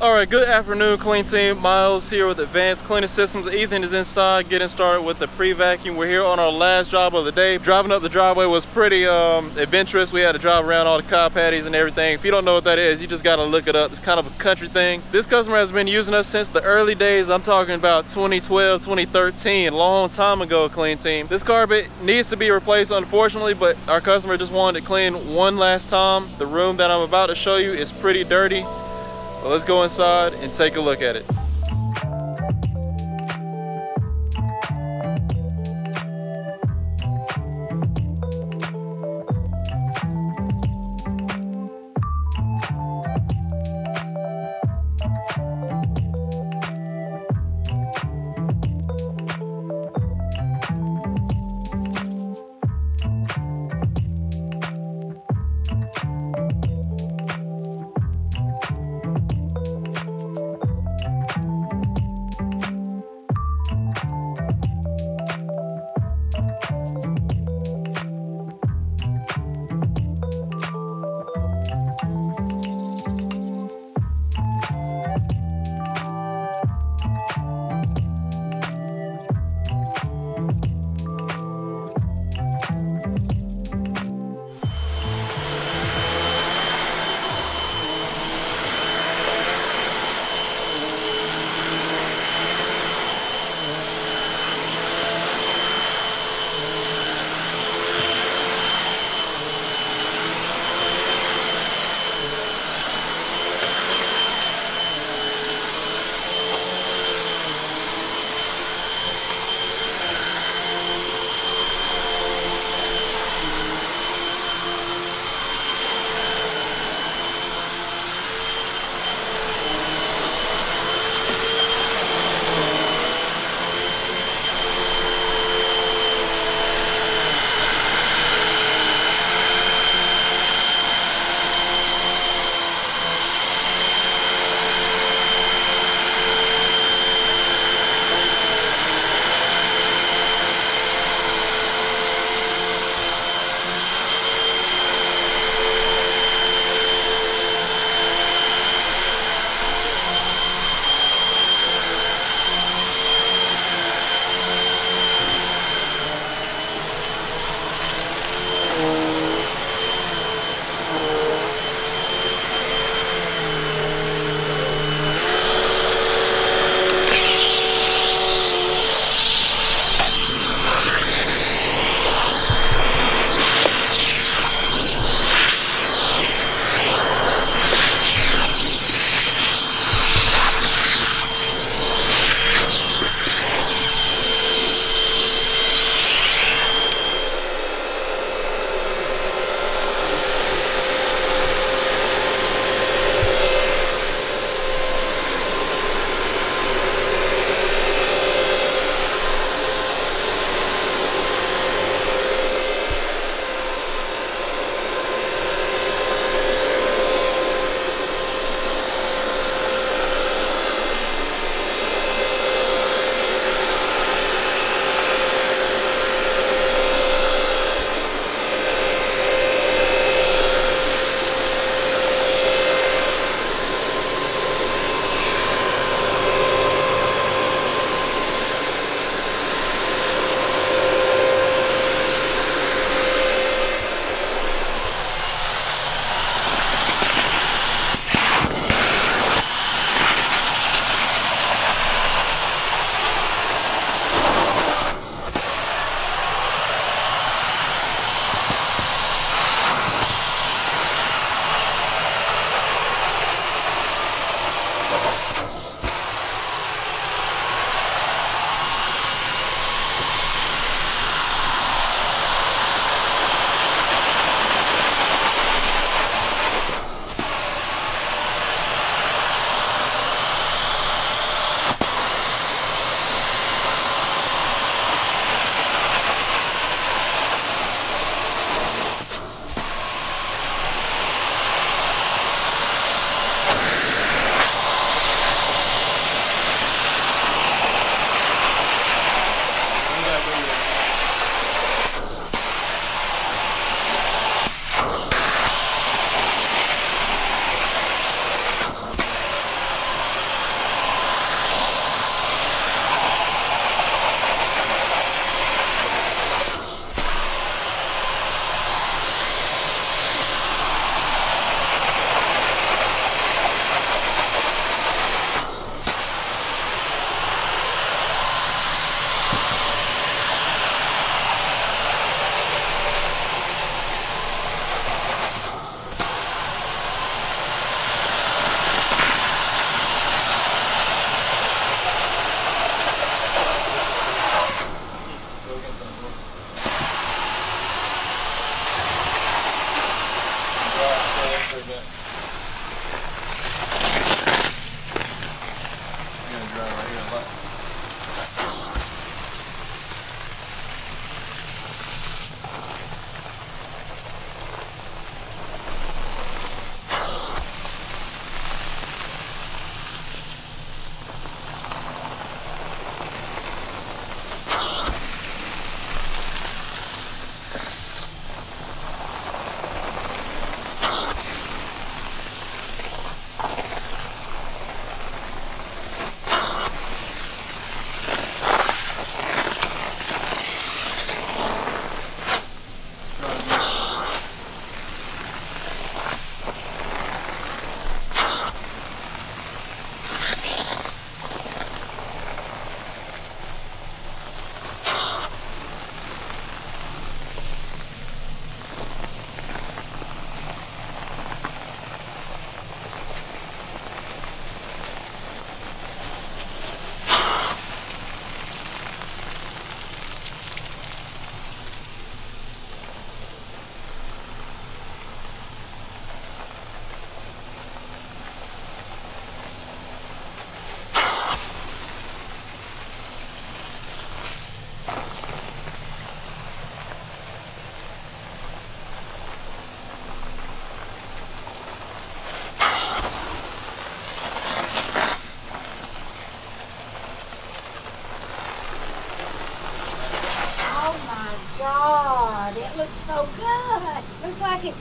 All right, good afternoon, clean team. Myles here with Advanced Cleaning Systems. Ethan is inside getting started with the pre-vacuum. We're here on our last job of the day. Driving up the driveway was pretty um, adventurous. We had to drive around all the car patties and everything. If you don't know what that is, you just gotta look it up. It's kind of a country thing. This customer has been using us since the early days. I'm talking about 2012, 2013, long time ago, clean team. This carpet needs to be replaced, unfortunately, but our customer just wanted to clean one last time. The room that I'm about to show you is pretty dirty. Well, let's go inside and take a look at it.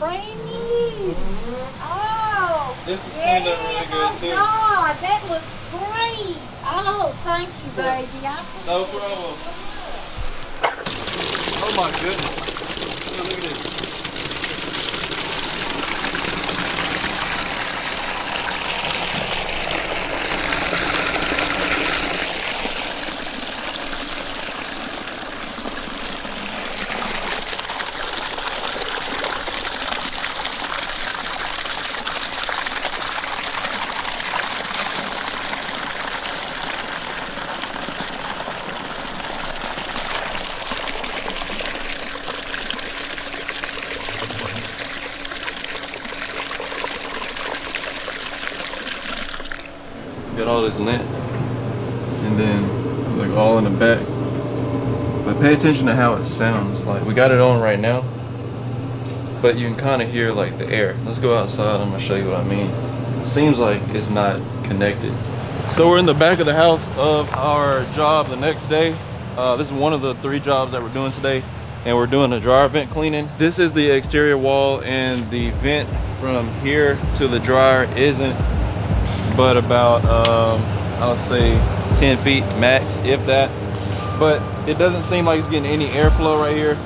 Looks like it's brand new. Oh. This yes, cleaned up really good, oh too. God, that looks great. Oh, thank you, baby. I No problem. Oh my goodness. Look at this. Lint and then like all in the back. But pay attention to how it sounds. Like we got it on right now, but you can kind of hear like the air. Let's go outside. I'm gonna show you what I mean. seems like it's not connected. So we're in the back of the house of our job the next day. Uh, this is one of the three jobs that we're doing today and we're doing a dryer vent cleaning. This is the exterior wall and the vent from here to the dryer isn't but about um, I'll say 10 feet max, if that. But it doesn't seem like it's getting any airflow right here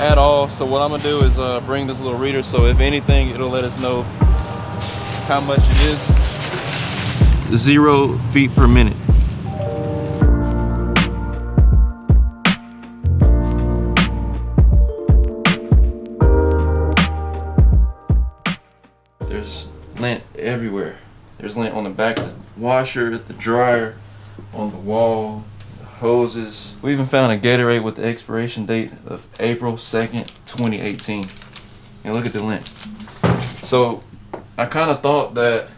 at all. So what I'm gonna do is uh, bring this little reader. So if anything, it'll let us know how much it is. Zero feet per minute. Back the washer, the dryer, on the wall, the hoses. We even found a Gatorade with the expiration date of April 2nd, 2018. And look at the lint. So I kind of thought that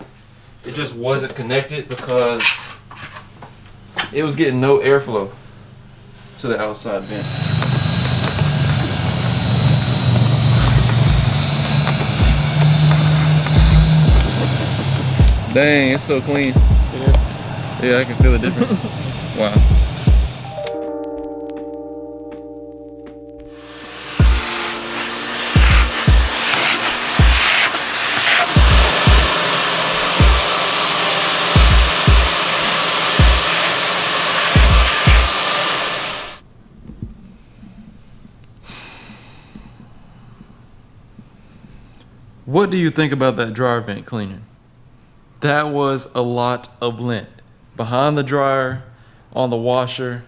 it just wasn't connected because it was getting no airflow to the outside vent. Dang, it's so clean. Yeah. Yeah, I can feel the difference. wow. What do you think about that dryer vent cleaning? That was a lot of lint behind the dryer, on the washer.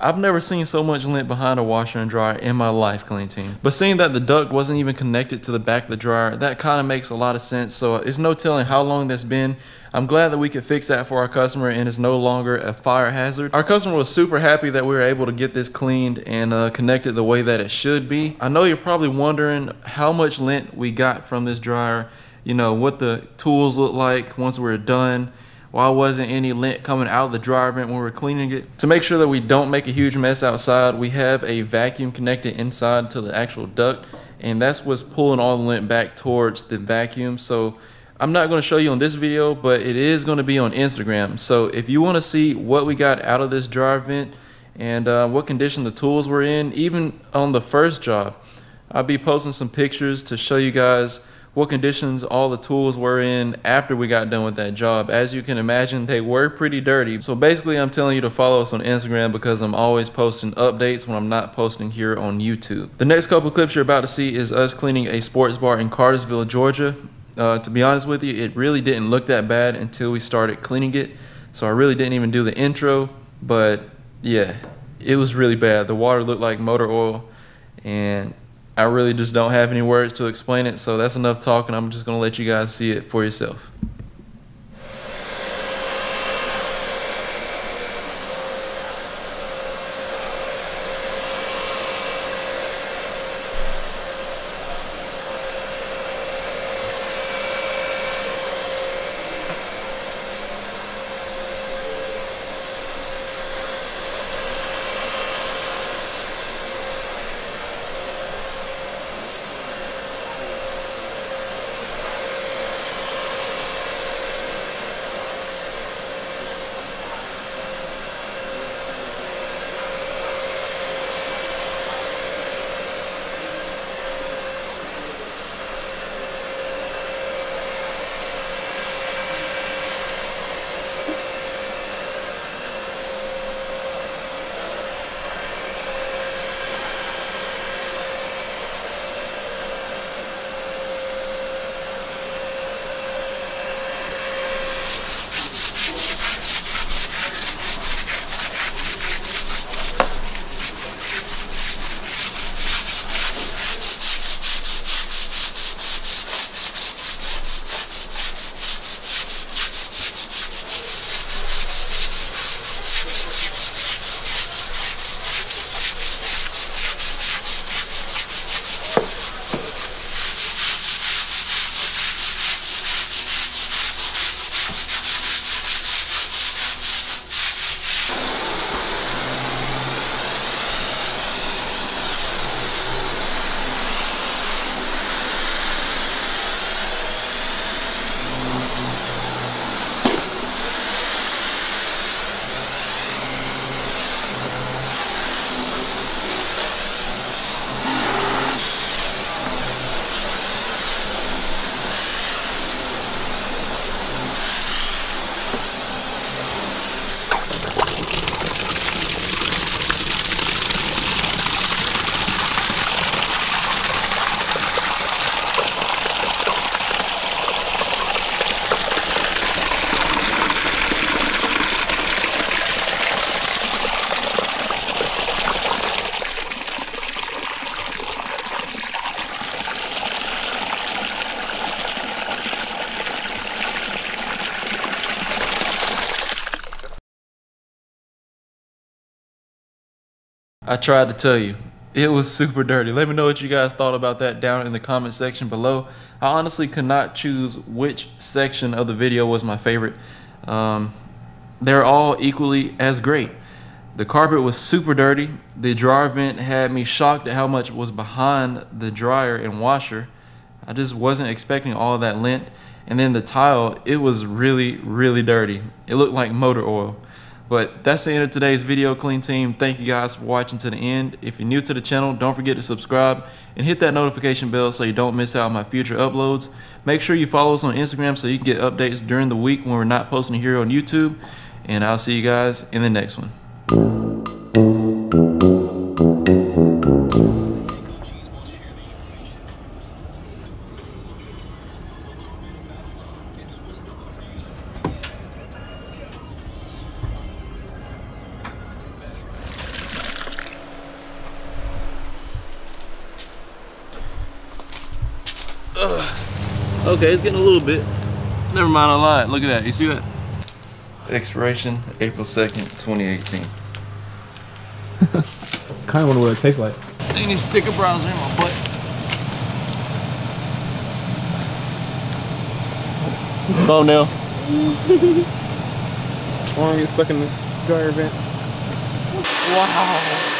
I've never seen so much lint behind a washer and dryer in my life, clean team. But seeing that the duct wasn't even connected to the back of the dryer, that kind of makes a lot of sense. So it's no telling how long that's been. I'm glad that we could fix that for our customer and it's no longer a fire hazard. Our customer was super happy that we were able to get this cleaned and uh, connected the way that it should be. I know you're probably wondering how much lint we got from this dryer you know, what the tools look like once we're done. Why wasn't any lint coming out of the dryer vent when we are cleaning it? To make sure that we don't make a huge mess outside, we have a vacuum connected inside to the actual duct, and that's what's pulling all the lint back towards the vacuum. So I'm not going to show you on this video, but it is going to be on Instagram. So if you want to see what we got out of this dryer vent and uh, what condition the tools were in, even on the first job, I'll be posting some pictures to show you guys what conditions all the tools were in after we got done with that job. As you can imagine, they were pretty dirty. So basically, I'm telling you to follow us on Instagram because I'm always posting updates when I'm not posting here on YouTube. The next couple clips you're about to see is us cleaning a sports bar in Cartersville, Georgia. Uh, to be honest with you, it really didn't look that bad until we started cleaning it. So I really didn't even do the intro, but yeah, it was really bad. The water looked like motor oil and I really just don't have any words to explain it, so that's enough talking. I'm just going to let you guys see it for yourself. I tried to tell you. It was super dirty. Let me know what you guys thought about that down in the comment section below. I honestly could not choose which section of the video was my favorite. Um, they're all equally as great. The carpet was super dirty. The dryer vent had me shocked at how much was behind the dryer and washer. I just wasn't expecting all that lint. And then the tile, it was really, really dirty. It looked like motor oil. But that's the end of today's video, Clean Team. Thank you guys for watching to the end. If you're new to the channel, don't forget to subscribe and hit that notification bell so you don't miss out on my future uploads. Make sure you follow us on Instagram so you can get updates during the week when we're not posting here on YouTube. And I'll see you guys in the next one. Okay, it's getting a little bit. Never mind, I lied. Look at that. You see that? Expiration April 2nd, 2018. kind of wonder what it tastes like. Any sticker browser in my butt. Thumbnail. I want to get stuck in this dryer vent. Wow.